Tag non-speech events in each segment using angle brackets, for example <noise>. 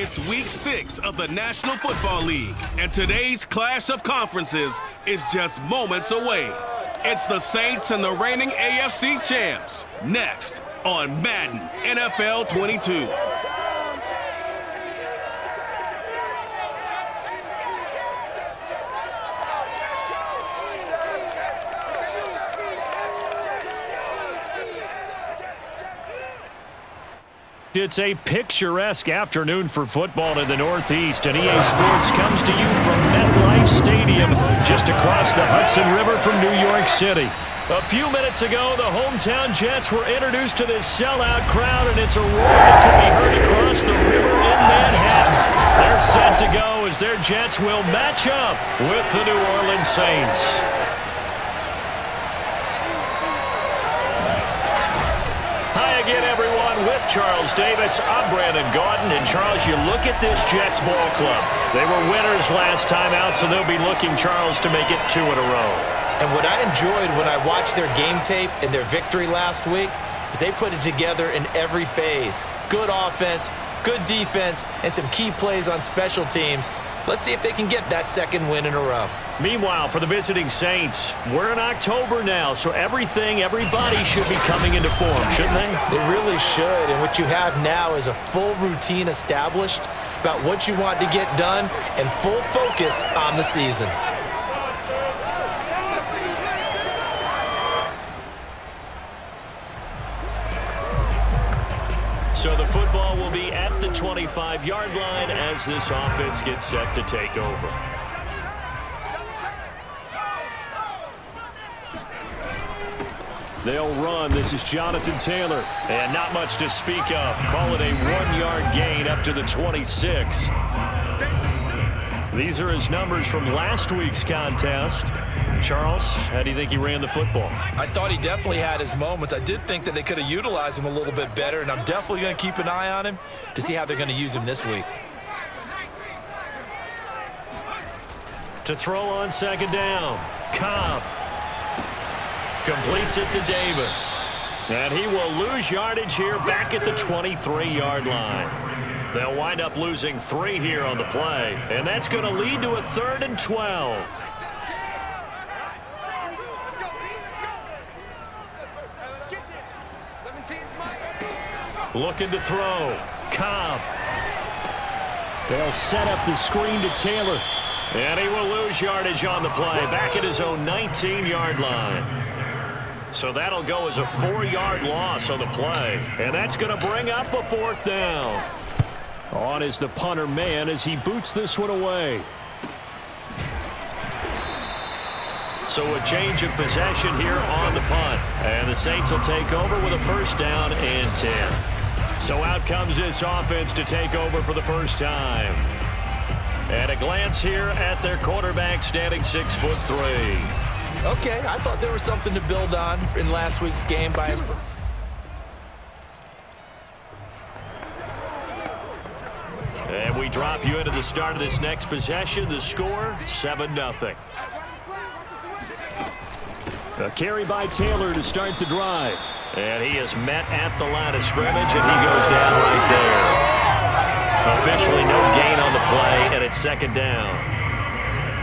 It's week six of the National Football League, and today's clash of conferences is just moments away. It's the Saints and the reigning AFC champs. Next on Madden NFL 22. It's a picturesque afternoon for football in the Northeast, and EA Sports comes to you from MetLife Stadium, just across the Hudson River from New York City. A few minutes ago, the hometown Jets were introduced to this sellout crowd, and it's a roar that can be heard across the river in Manhattan. They're set to go as their Jets will match up with the New Orleans Saints. Hi again, everyone, Charles Davis. I'm Brandon Gaudin, and Charles, you look at this Jets ball club. They were winners last time out, so they'll be looking, Charles, to make it two in a row. And what I enjoyed when I watched their game tape and their victory last week is they put it together in every phase. Good offense, good defense, and some key plays on special teams. Let's see if they can get that second win in a row. Meanwhile, for the visiting Saints, we're in October now, so everything, everybody should be coming into form, shouldn't they? They really should, and what you have now is a full routine established about what you want to get done and full focus on the season. 25-yard line as this offense gets set to take over. They'll run. This is Jonathan Taylor. And not much to speak of. Call it a one-yard gain up to the 26. These are his numbers from last week's contest. Charles, how do you think he ran the football? I thought he definitely had his moments. I did think that they could have utilized him a little bit better, and I'm definitely going to keep an eye on him to see how they're going to use him this week. To throw on second down, Cobb completes it to Davis. And he will lose yardage here back at the 23-yard line. They'll wind up losing three here on the play, and that's going to lead to a third and 12. Looking to throw. Cobb. They'll set up the screen to Taylor. And he will lose yardage on the play. Back at his own 19-yard line. So that'll go as a four-yard loss on the play. And that's going to bring up a fourth down. On is the punter man as he boots this one away. So a change of possession here on the punt. And the Saints will take over with a first down and 10. So out comes this offense to take over for the first time. And a glance here at their quarterback standing six foot three. Okay, I thought there was something to build on in last week's game by his... And we drop you into the start of this next possession. The score, 7-0. A carry by Taylor to start the drive. And he is met at the line of scrimmage, and he goes down right there. Officially no gain on the play, and it's second down.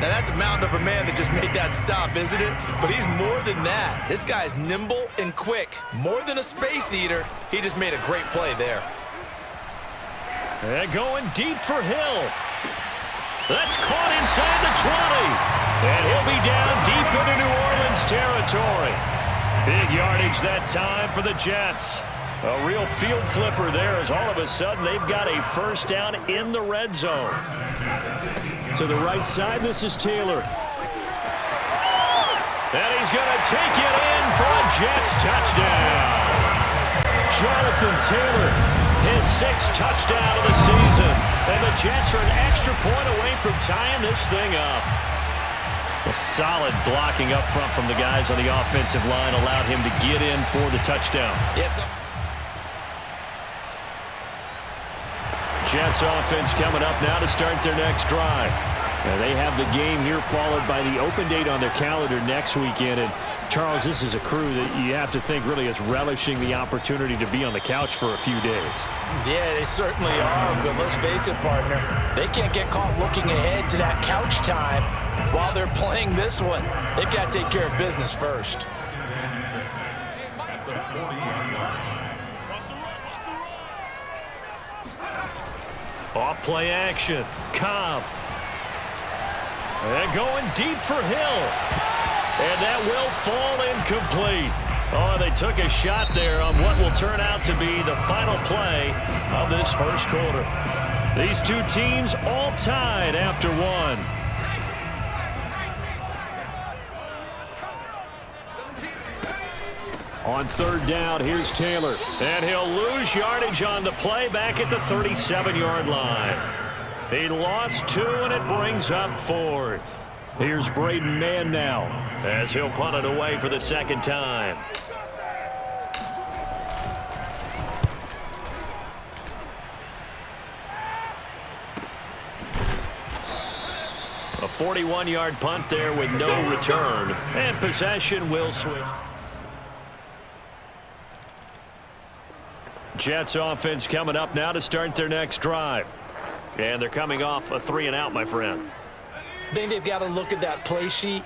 Now, that's a mountain of a man that just made that stop, isn't it? But he's more than that. This guy's nimble and quick. More than a space eater. He just made a great play there. And going deep for Hill. That's caught inside the 20. And he'll be down deep into New Orleans territory. Big yardage that time for the Jets. A real field flipper there as all of a sudden they've got a first down in the red zone. To the right side, this is Taylor. And he's going to take it in for a Jets touchdown. Jonathan Taylor, his sixth touchdown of the season. And the Jets are an extra point away from tying this thing up. A solid blocking up front from the guys on the offensive line allowed him to get in for the touchdown. Yes, sir. Jets offense coming up now to start their next drive. Now they have the game here followed by the open date on their calendar next weekend. And Charles, this is a crew that you have to think really is relishing the opportunity to be on the couch for a few days. Yeah, they certainly are, but let's face it, partner. They can't get caught looking ahead to that couch time while they're playing this one. They've got to take care of business first. Off play action. Cobb. And going deep for Hill. And that will fall incomplete. Oh, they took a shot there on what will turn out to be the final play of this first quarter. These two teams all tied after one. On third down, here's Taylor. And he'll lose yardage on the play back at the 37-yard line. He lost two, and it brings up fourth. Here's Braden Mann now as he'll punt it away for the second time. A 41-yard punt there with no return. And possession will switch. Jets offense coming up now to start their next drive. And they're coming off a three and out, my friend. I think they've got to look at that play sheet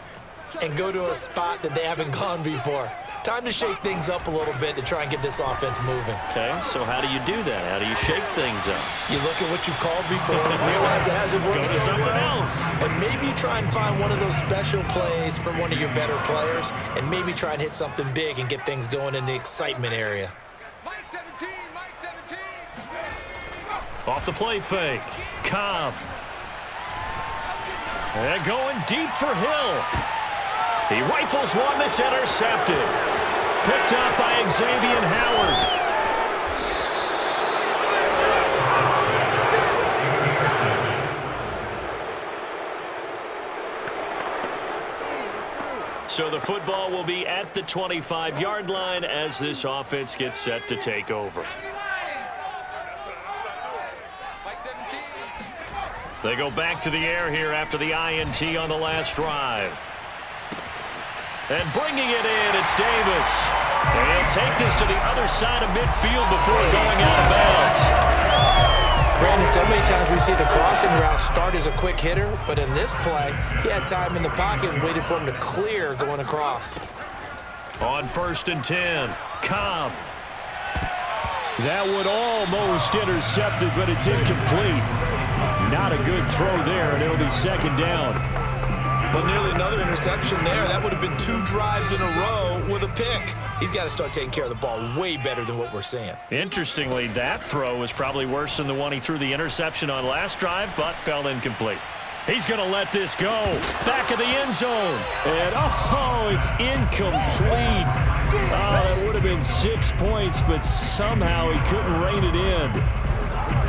and go to a spot that they haven't gone before. Time to shake things up a little bit to try and get this offense moving. Okay, so how do you do that? How do you shake things up? You look at what you've called before and realize it hasn't worked Go to so something well. else. And maybe try and find one of those special plays from one of your better players and maybe try and hit something big and get things going in the excitement area. Off the play fake. Cobb. And going deep for Hill. He rifles one that's intercepted. Picked up by Xavier Howard. So the football will be at the 25-yard line as this offense gets set to take over. They go back to the air here after the INT on the last drive. And bringing it in, it's Davis. And he'll take this to the other side of midfield before going out of bounds. Brandon, so many times we see the crossing route start as a quick hitter, but in this play, he had time in the pocket and waited for him to clear going across. On first and 10, Cobb. That would almost intercept it, but it's incomplete. Not a good throw there, and it'll be second down. But nearly another interception there. That would have been two drives in a row with a pick. He's got to start taking care of the ball way better than what we're seeing. Interestingly, that throw was probably worse than the one he threw the interception on last drive, but fell incomplete. He's going to let this go. Back of the end zone. And, oh, it's incomplete. Oh, that would have been six points, but somehow he couldn't rein it in.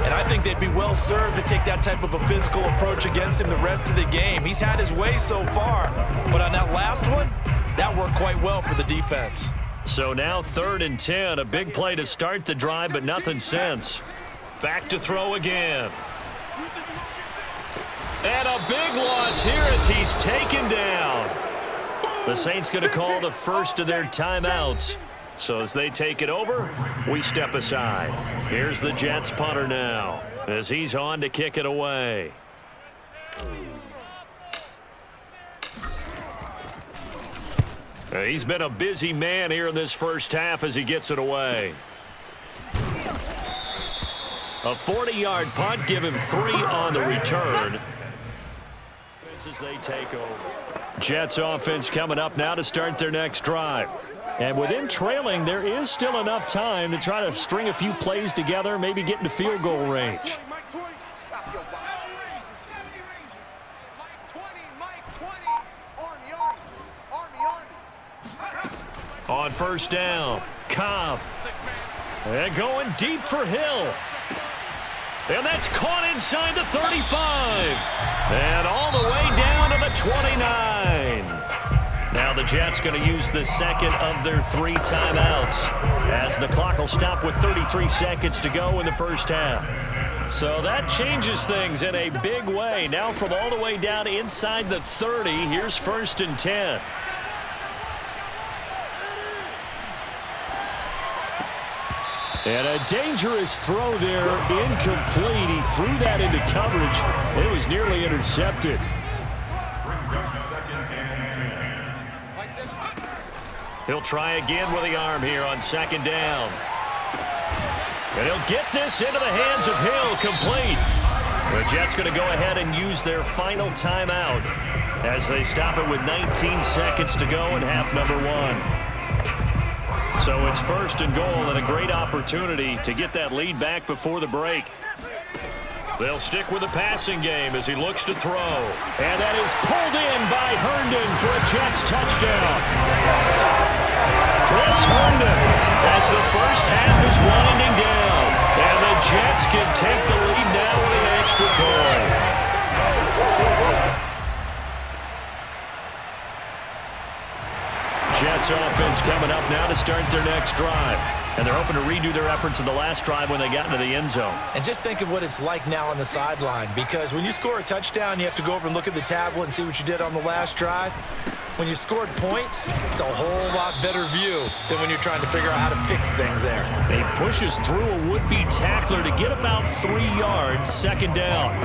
And I think they'd be well served to take that type of a physical approach against him the rest of the game. He's had his way so far, but on that last one, that worked quite well for the defense. So now third and 10, a big play to start the drive, but nothing since. Back to throw again. And a big loss here as he's taken down. The Saints going to call the first of their timeouts. So as they take it over, we step aside. Here's the Jets punter now as he's on to kick it away. He's been a busy man here in this first half as he gets it away. A 40-yard punt, give him three on the return. As they take over. Jets offense coming up now to start their next drive. And within trailing, there is still enough time to try to string a few plays together, maybe get into field goal range. Mike 20. Stop your ball. Mike 20, Mike 20. Army, Army. Army, Army. On first down, Cobb. Six man. And going deep for Hill. And that's caught inside the 35. And all the way down to the 29 the Jets going to use the second of their three timeouts as the clock will stop with 33 seconds to go in the first half. So that changes things in a big way. Now from all the way down inside the 30, here's first and 10. And a dangerous throw there, incomplete. He threw that into coverage. It was nearly intercepted. Brings up second and 10. He'll try again with the arm here on second down. And he'll get this into the hands of Hill, complete. The Jets going to go ahead and use their final timeout as they stop it with 19 seconds to go in half number one. So it's first and goal and a great opportunity to get that lead back before the break. They'll stick with the passing game as he looks to throw. And that is pulled in by Herndon for a Jets touchdown. As the first half is winding down. And the Jets can take the lead now with an extra point. Jets offense coming up now to start their next drive. And they're hoping to redo their efforts in the last drive when they got into the end zone. And just think of what it's like now on the sideline because when you score a touchdown, you have to go over and look at the tablet and see what you did on the last drive. When you scored points, it's a whole lot better view than when you're trying to figure out how to fix things there. He pushes through a would-be tackler to get about three yards, second down.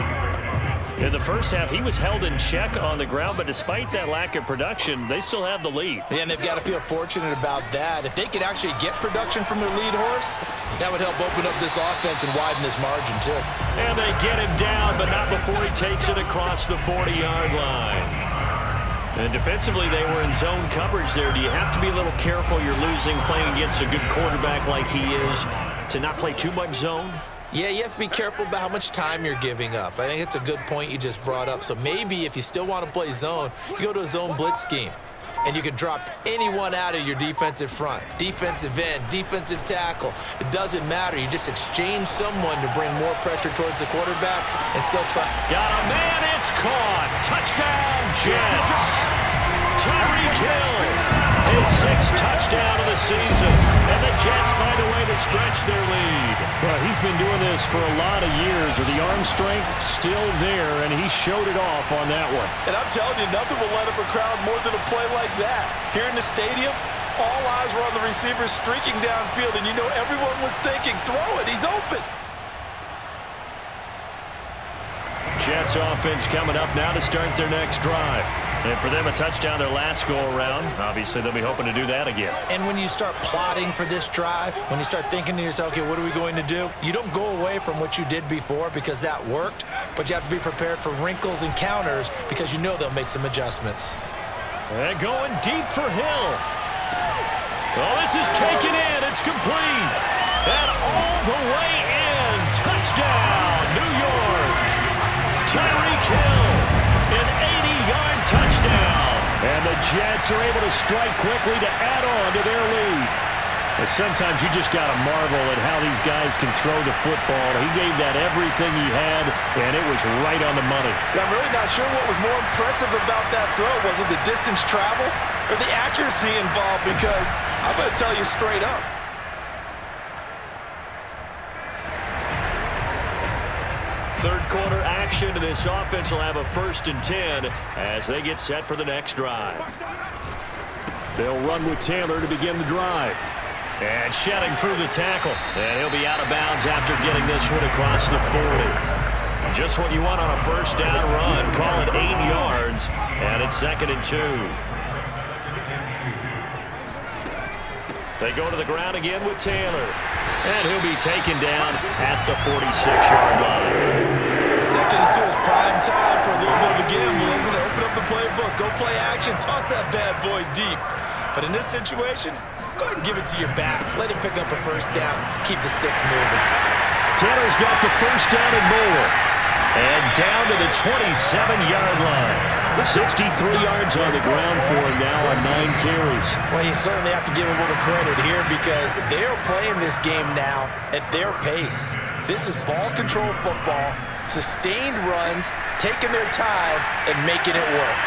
In the first half, he was held in check on the ground, but despite that lack of production, they still have the lead. And they've got to feel fortunate about that. If they could actually get production from their lead horse, that would help open up this offense and widen this margin, too. And they get him down, but not before he takes it across the 40-yard line. And defensively, they were in zone coverage there. Do you have to be a little careful you're losing playing against a good quarterback like he is to not play too much zone? Yeah, you have to be careful about how much time you're giving up. I think it's a good point you just brought up. So maybe if you still want to play zone, you go to a zone blitz scheme. And you can drop anyone out of your defensive front. Defensive end, defensive tackle. It doesn't matter. You just exchange someone to bring more pressure towards the quarterback and still try. Got a man, it's caught. Touchdown, Jets. Tyreek Hill his sixth touchdown of the season. And the Jets find a way to stretch their lead. Well, he's been doing this for a lot of years with the arm strength still there, and he showed it off on that one. And I'm telling you, nothing will light up a crowd more than a play like that. Here in the stadium, all eyes were on the receiver streaking downfield, and you know everyone was thinking, throw it, he's open. Jets offense coming up now to start their next drive. And for them, a touchdown their last go-around. Obviously, they'll be hoping to do that again. And when you start plotting for this drive, when you start thinking to yourself, okay, what are we going to do? You don't go away from what you did before because that worked, but you have to be prepared for wrinkles and counters because you know they'll make some adjustments. And going deep for Hill. Oh, this is taken in. It's complete. And all the way in. Touchdown, Jets are able to strike quickly to add on to their lead. But sometimes you just got to marvel at how these guys can throw the football. He gave that everything he had, and it was right on the money. I'm really not sure what was more impressive about that throw. Was it the distance travel or the accuracy involved? Because I'm going to tell you straight up, Third quarter action, and this offense will have a first and 10 as they get set for the next drive. They'll run with Taylor to begin the drive. And shedding through the tackle. And he'll be out of bounds after getting this one across the 40. Just what you want on a first down run. Call it eight yards. And it's second and two. They go to the ground again with Taylor. And he'll be taken down at the 46-yard line. Second and two is prime time for a little bit of a gamble, isn't it? Open up the playbook, go play action, toss that bad boy deep. But in this situation, go ahead and give it to your back. Let him pick up a first down. Keep the sticks moving. Taylor's got the first down and more. And down to the 27-yard line. 63 yards on the ground for him now on nine carries. Well, you certainly have to give a little credit here because they're playing this game now at their pace. This is ball control football, sustained runs, taking their time, and making it work.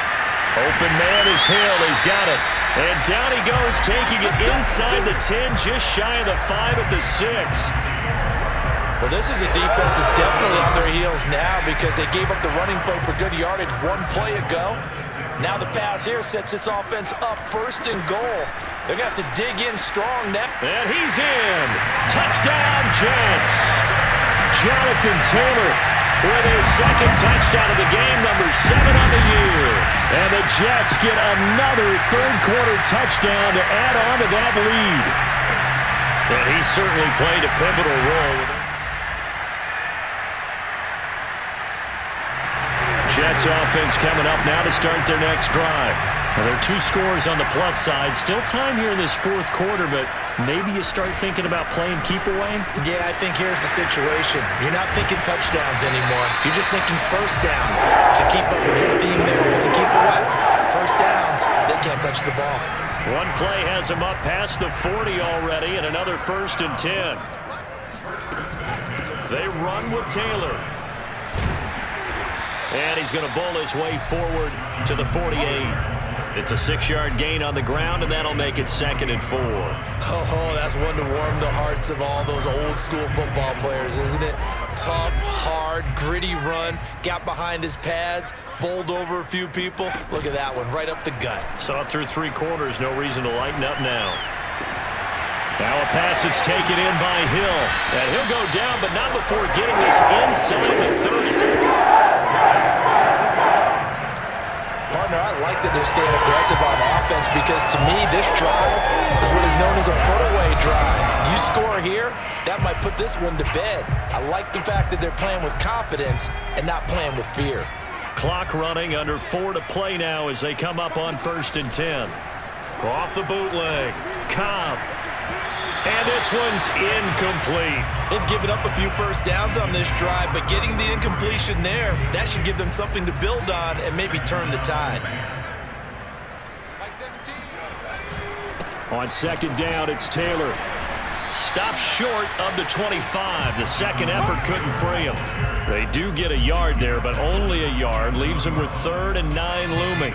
Open man is Hill. He's got it. And down he goes, taking it inside the 10, just shy of the 5 at the 6. Well, this is a defense that's definitely on their heels now because they gave up the running play for good yardage one play ago. Now the pass here sets this offense up first and goal. They're going to have to dig in strong now. And he's in. Touchdown, Jets. Jonathan Taylor with his second touchdown of the game, number seven on the year. And the Jets get another third-quarter touchdown to add on to that lead. And he certainly played a pivotal role. Jets offense coming up now to start their next drive. Now, there are two scores on the plus side. Still time here in this fourth quarter, but maybe you start thinking about playing keep away? Yeah, I think here's the situation. You're not thinking touchdowns anymore. You're just thinking first downs to keep up with your theme there, playing keep away. First downs, they can't touch the ball. One play has him up past the 40 already and another first and 10. They run with Taylor. And he's going to bowl his way forward to the 48. It's a six-yard gain on the ground, and that'll make it second and four. <laughs> Oh, that's one to warm the hearts of all those old-school football players, isn't it? Tough, hard, gritty run, got behind his pads, bowled over a few people. Look at that one, right up the gut. Saw through three quarters, no reason to lighten up now. Now a pass that's taken in by Hill. And he'll go down, but not before getting this inside the 30. I like that they're staying aggressive on offense because to me, this drive is what is known as a put-away drive. You score here, that might put this one to bed. I like the fact that they're playing with confidence and not playing with fear. Clock running under four to play now as they come up on first and ten. Off the bootleg. Cobb this one's incomplete. They've given up a few first downs on this drive, but getting the incompletion there, that should give them something to build on and maybe turn the tide. On second down, it's Taylor. Stops short of the 25. The second effort couldn't free him. They do get a yard there, but only a yard. Leaves them with third and nine looming.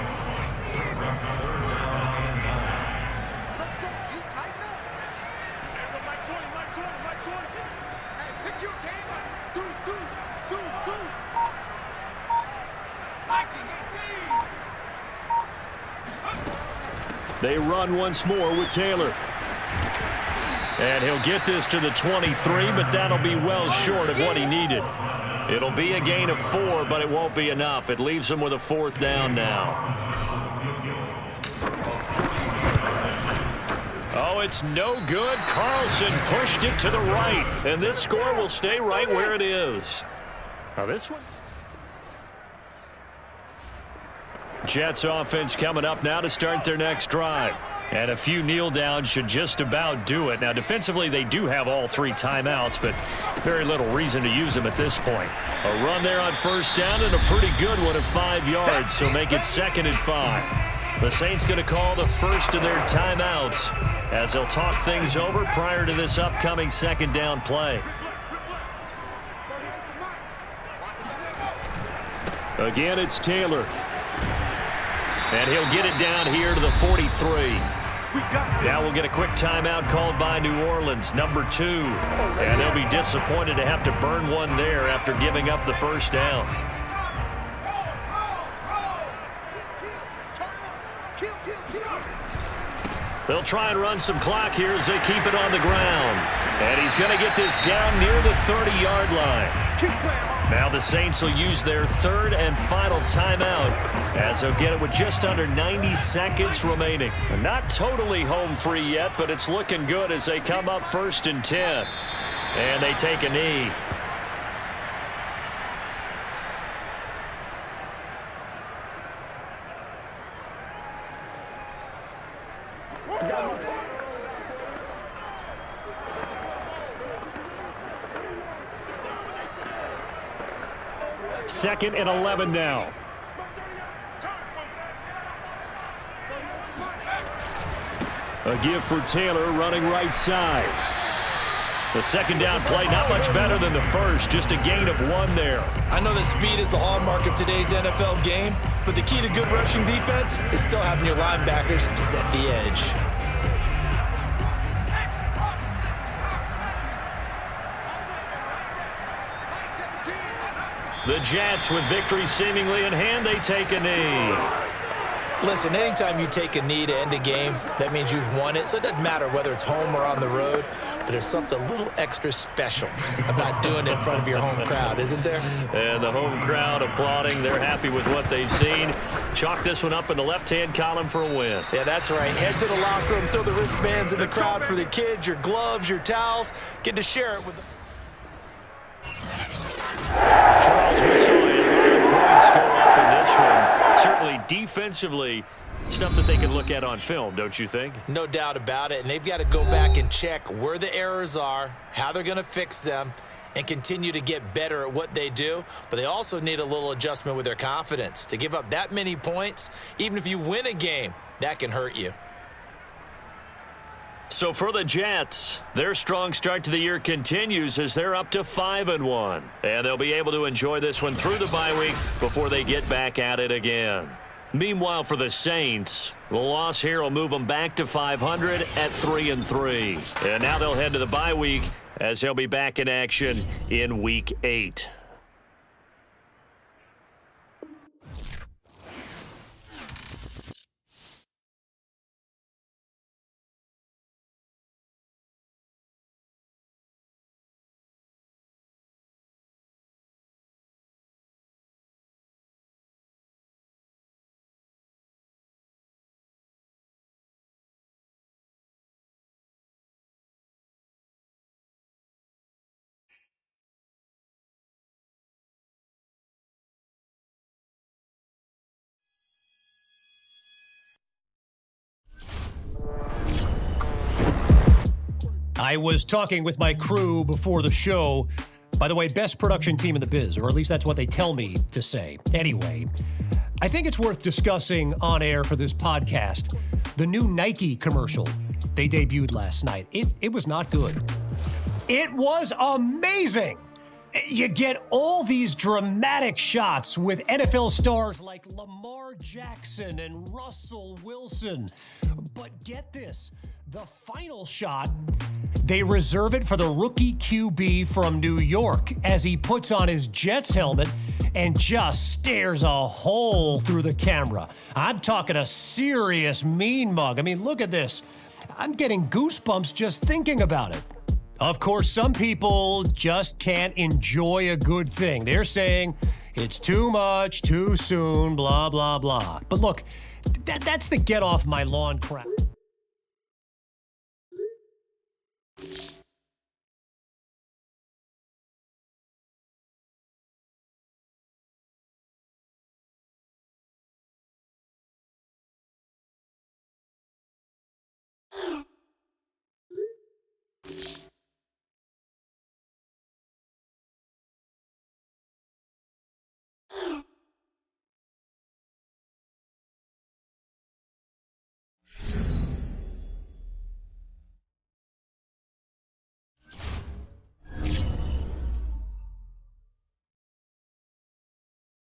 Run once more with Taylor. And he'll get this to the 23, but that'll be well short of what he needed. It'll be a gain of four, but it won't be enough. It leaves him with a fourth down now. Oh, it's no good. Carlson pushed it to the right. And this score will stay right where it is. Now this one... Jets offense coming up now to start their next drive. And a few kneel downs should just about do it. Now, defensively, they do have all three timeouts, but very little reason to use them at this point. A run there on first down and a pretty good one of five yards, so make it second and five. The Saints going to call the first of their timeouts as they'll talk things over prior to this upcoming second down play. Again, it's Taylor. And he'll get it down here to the 43. Now we'll get a quick timeout called by New Orleans, number two. And they'll be disappointed to have to burn one there after giving up the first down. They'll try and run some clock here as they keep it on the ground. And he's going to get this down near the 30-yard line. Now the Saints will use their third and final timeout as they'll get it with just under 90 seconds remaining. Not totally home free yet, but it's looking good as they come up first and 10. And they take a knee. Second and 11 now. A give for Taylor running right side. The second down play, not much better than the first, just a gain of one there. I know that speed is the hallmark of today's NFL game, but the key to good rushing defense is still having your linebackers set the edge. The Jets with victory seemingly in hand, they take a knee. Listen, anytime you take a knee to end a game, that means you've won it. So it doesn't matter whether it's home or on the road, but there's something a little extra special about doing it in front of your home crowd, isn't there? And the home crowd applauding. They're happy with what they've seen. Chalk this one up in the left-hand column for a win. Yeah, that's right. Head to the locker room, throw the wristbands in the crowd for the kids, your gloves, your towels. Get to share it with them. Charles, we saw a go up in this one. Certainly defensively, stuff that they can look at on film, don't you think? No doubt about it. And they've got to go back and check where the errors are, how they're going to fix them, and continue to get better at what they do. But they also need a little adjustment with their confidence. To give up that many points, even if you win a game, that can hurt you. So for the Jets, their strong start to the year continues as they're up to 5 and one, and they'll be able to enjoy this one through the bye week before they get back at it again. Meanwhile, for the Saints, the loss here will move them back to 500 at 3 and 3. And now they'll head to the bye week as they'll be back in action in week 8. I was talking with my crew before the show. By the way, best production team in the biz, or at least that's what they tell me to say. Anyway, I think it's worth discussing on air for this podcast the new Nike commercial they debuted last night. It, it was not good. It was amazing. You get all these dramatic shots with NFL stars like Lamar Jackson and Russell Wilson. But get this the final shot, they reserve it for the rookie QB from New York as he puts on his Jets helmet and just stares a hole through the camera. I'm talking a serious mean mug. I mean, look at this. I'm getting goosebumps just thinking about it. Of course, some people just can't enjoy a good thing. They're saying it's too much, too soon, blah, blah, blah. But look, that, that's the get off my lawn crap. Oh.